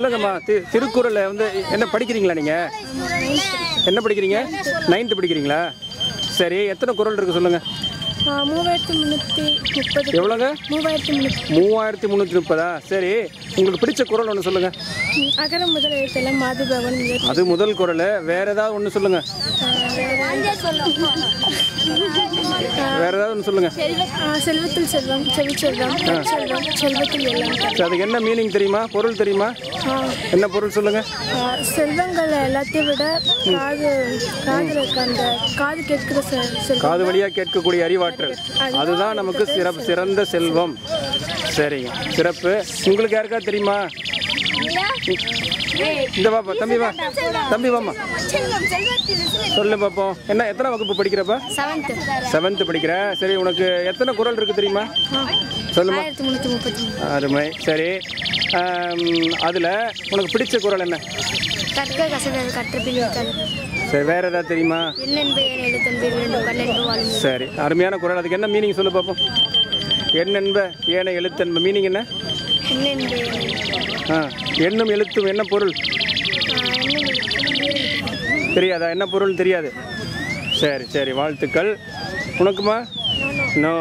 இல்லைங்கம்மா தி திருக்குறளை வந்து என்ன படிக்கிறீங்களா நீங்கள் என்ன படிக்கிறீங்க? நைன்த்து படிக்கிறீங்களா? சரி எத்தனை குறள் இருக்குது சொல்லுங்கள் மூவாயிரத்தி முந்நூற்றி முப்பது. எவ்வளோங்க? மூவாயிரத்தி முந்நூற்றி மூவாயிரத்தி முந்நூற்றி முப்பதா? சரி உங்களுக்கு பிடிச்ச குறள் ஒன்று சொல்லுங்கள் அகர முதல் எழுத்தெல்லாம் மாதுபவன் முதல் அது முதல் குறள் வேறு ஏதாவது ஒன்று சொல்லுங்கள் ஏதாவது ஆ, செல்வத்தில் செல்வம் செவிச்செல்வம் செல்வம் செல்வத்தில் எல்லாம். அதுக்கு என்ன மீனிங் தெரியுமா? பொருள் தெரியுமா? என்ன பொருள் சொல்லுங்கள் ஆ, செல்வங்கள் எல்லாத்தையும் விட காது காதில் இருக்க அந்த காது கேட்கிற செல்வம் காது வழியாக கேட்கக்கூடிய அறிவாற்றல். அதுதான் நமக்கு சிறப்பு சிறந்த செல்வம். சரிங்க. சிறப்பு. உங்களுக்கு யாருக்கா தெரியுமா? இந்த பாப்பா தம்பி வா. தம்பி வாம்மா. சொல்லு பாப்போம். என்ன எத்தனை வகுப்பு படிக்கிறப்ப? செவன்த்து படிக்கிற. சரி உனக்கு எத்தனை குறள் இருக்கு தெரியுமா? சொல்லுமா. அருமை. சரி. அதில் உனக்கு பிடிச்ச குறள் என்ன? கற்க கசடர் கற்றபின் கல்வி சரி வேற ஏதாவது தெரியுமா? என்னென்பு சரி அருமையான குறள் அதுக்கு என்ன மீனிங் சொல்லு பார்ப்போம் எண்ணென்ப ஏன எழுத்தன்ப. மீனிங் என்ன? என்னென்பு ஆ. எண்ணும் எழுத்தும் என்ன பொருள்? தெரியாதா? என்ன பொருள் தெரியாது. சரி சரி. வாழ்த்துக்கள். உனக்குமா? நோ.